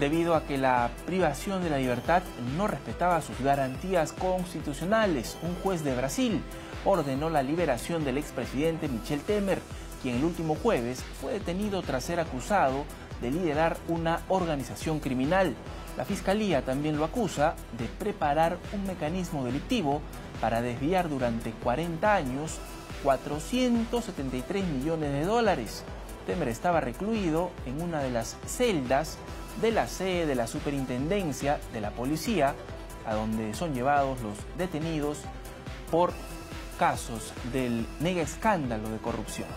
debido a que la privación de la libertad no respetaba sus garantías constitucionales. Un juez de Brasil ordenó la liberación del expresidente Michel Temer, quien el último jueves fue detenido tras ser acusado de liderar una organización criminal. La fiscalía también lo acusa de preparar un mecanismo delictivo para desviar durante 40 años 473 millones de dólares. Temer estaba recluido en una de las celdas de la sede de la superintendencia de la policía, a donde son llevados los detenidos por casos del mega escándalo de corrupción.